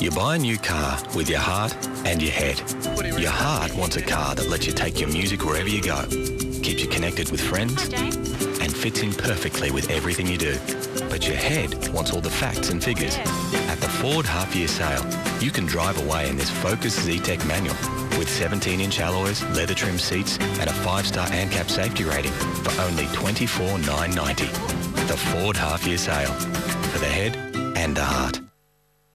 You buy a new car with your heart and your head. Your heart wants a car that lets you take your music wherever you go, keeps you connected with friends, and fits in perfectly with everything you do. But your head wants all the facts and figures. At the Ford half-year sale, you can drive away in this Focus Zetec manual with 17-inch alloys, leather trim seats, and a five-star ANCAP safety rating for only $24,990. The Ford half-year sale for the head and the heart.